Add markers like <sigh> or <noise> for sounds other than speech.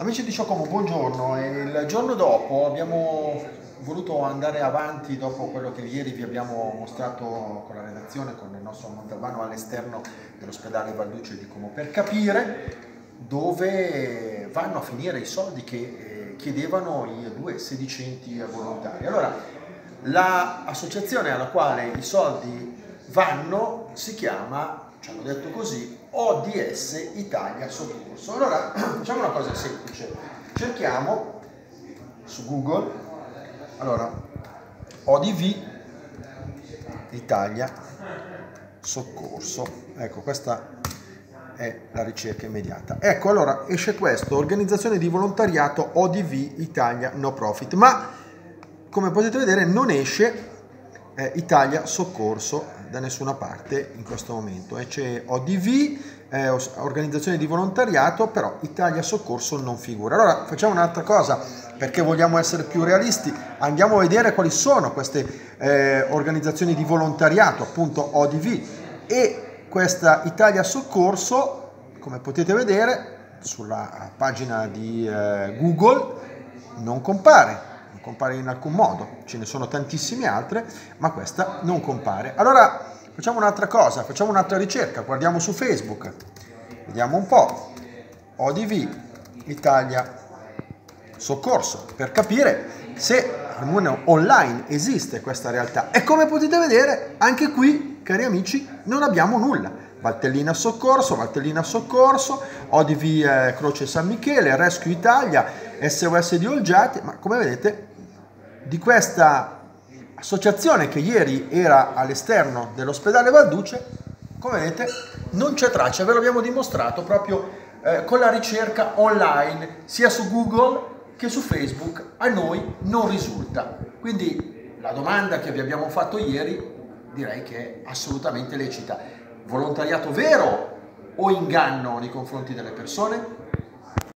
Amici di Ciocomo, buongiorno. Il giorno dopo abbiamo voluto andare avanti dopo quello che ieri vi abbiamo mostrato con la redazione, con il nostro Montalbano all'esterno dell'ospedale Valduce di Como, per capire dove vanno a finire i soldi che eh, chiedevano i due sedicenti volontari. Allora, l'associazione alla quale i soldi vanno si chiama ci hanno detto così, ODS Italia Soccorso. Allora <clears throat> facciamo una cosa semplice, cerchiamo su Google, allora ODV Italia Soccorso, ecco questa è la ricerca immediata. Ecco allora esce questo, organizzazione di volontariato ODV Italia No Profit, ma come potete vedere non esce eh, Italia Soccorso da nessuna parte in questo momento. Eh. C'è ODV, eh, organizzazione di volontariato, però Italia Soccorso non figura. Allora facciamo un'altra cosa, perché vogliamo essere più realisti, andiamo a vedere quali sono queste eh, organizzazioni di volontariato, appunto ODV, e questa Italia Soccorso, come potete vedere, sulla pagina di eh, Google non compare compare in alcun modo, ce ne sono tantissime altre, ma questa non compare. Allora facciamo un'altra cosa, facciamo un'altra ricerca, guardiamo su Facebook, vediamo un po', ODV Italia Soccorso, per capire se almeno online esiste questa realtà. E come potete vedere, anche qui, cari amici, non abbiamo nulla. Valtellina Soccorso, Valtellina Soccorso, ODV eh, Croce San Michele, Rescue Italia, SOS di Olgiati, ma come vedete di questa associazione che ieri era all'esterno dell'ospedale Valduce, come vedete non c'è traccia, ve l'abbiamo dimostrato proprio eh, con la ricerca online sia su Google che su Facebook, a noi non risulta. Quindi la domanda che vi abbiamo fatto ieri direi che è assolutamente lecita. Volontariato vero o inganno nei confronti delle persone?